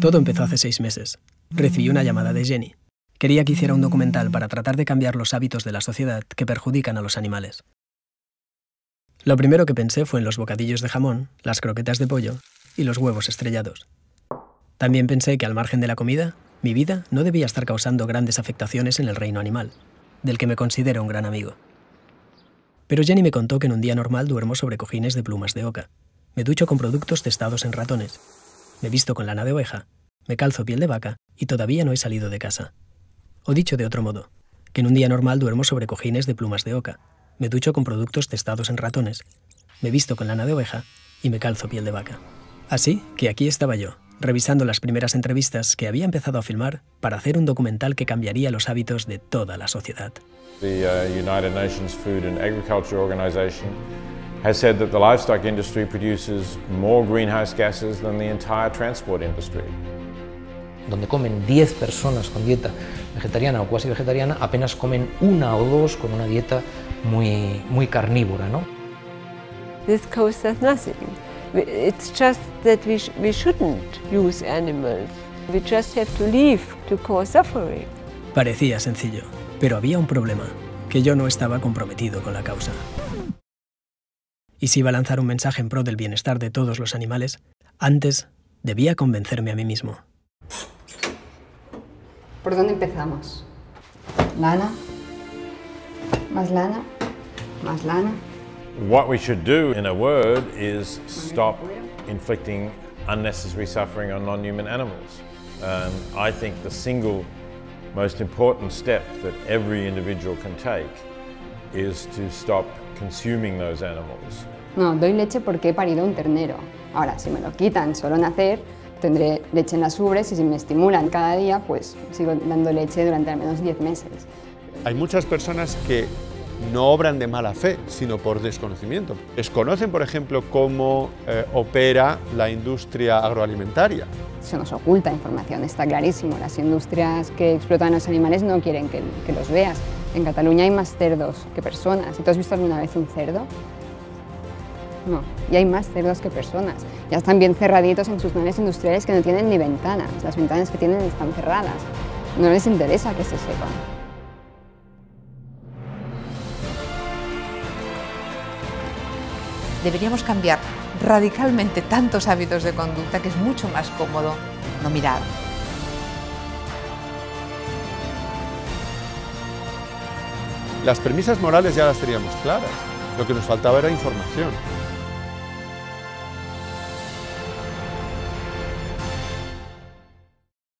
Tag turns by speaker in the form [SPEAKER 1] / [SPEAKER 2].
[SPEAKER 1] Todo empezó hace seis meses. Recibí una llamada de Jenny. Quería que hiciera un documental para tratar de cambiar los hábitos de la sociedad que perjudican a los animales. Lo primero que pensé fue en los bocadillos de jamón, las croquetas de pollo y los huevos estrellados. También pensé que al margen de la comida, mi vida no debía estar causando grandes afectaciones en el reino animal, del que me considero un gran amigo. Pero Jenny me contó que en un día normal duermo sobre cojines de plumas de oca, me ducho con productos testados en ratones, me visto con lana de oveja, me calzo piel de vaca y todavía no he salido de casa. O dicho de otro modo, que en un día normal duermo sobre cojines de plumas de oca, me ducho con productos testados en ratones, me visto con lana de oveja y me calzo piel de vaca. Así que aquí estaba yo, revisando las primeras entrevistas que había empezado a filmar para hacer un documental que cambiaría los hábitos de toda la sociedad.
[SPEAKER 2] The uh, United Nations Food and Agriculture Organization has said that the livestock industry produces more greenhouse gases than the entire transport industry.
[SPEAKER 3] Donde comen 10 personas con dieta vegetariana o cuasi vegetariana, apenas comen una o dos con una dieta muy, muy carnívora, ¿no?
[SPEAKER 4] This costs us nothing. It's just that we, sh we shouldn't use animals. We just have to leave to cause suffering.
[SPEAKER 1] Parecía sencillo, pero había un problema, que yo no estaba comprometido con la causa. Y si iba a lanzar un mensaje en pro del bienestar de todos los animales, antes debía convencerme a mí mismo.
[SPEAKER 5] ¿Por dónde empezamos? Lana, más lana, más lana.
[SPEAKER 2] What we should do, in a word, is stop inflicting unnecessary suffering on non-human animals. And I think the single most important step that every individual can take is to stop consuming those animals.
[SPEAKER 5] No, doy leche porque he parido un ternero. Ahora, si me lo quitan solo nacer, tendré leche en las ubres y si me estimulan cada día, pues sigo dando leche durante al menos 10 meses.
[SPEAKER 6] Hay muchas personas que no obran de mala fe, sino por desconocimiento. Desconocen, por ejemplo, cómo eh, opera la industria agroalimentaria.
[SPEAKER 5] Se nos oculta información, está clarísimo. Las industrias que explotan los animales no quieren que, que los veas. En Cataluña hay más cerdos que personas. ¿Tú has visto alguna vez un cerdo? No, y hay más cerdos que personas. Ya están bien cerraditos en sus naves industriales que no tienen ni ventanas. Las ventanas que tienen están cerradas. No les interesa que se sepa.
[SPEAKER 7] Deberíamos cambiar radicalmente tantos hábitos de conducta que es mucho más cómodo no mirar.
[SPEAKER 6] Las premisas morales ya las teníamos claras. Lo que nos faltaba era información.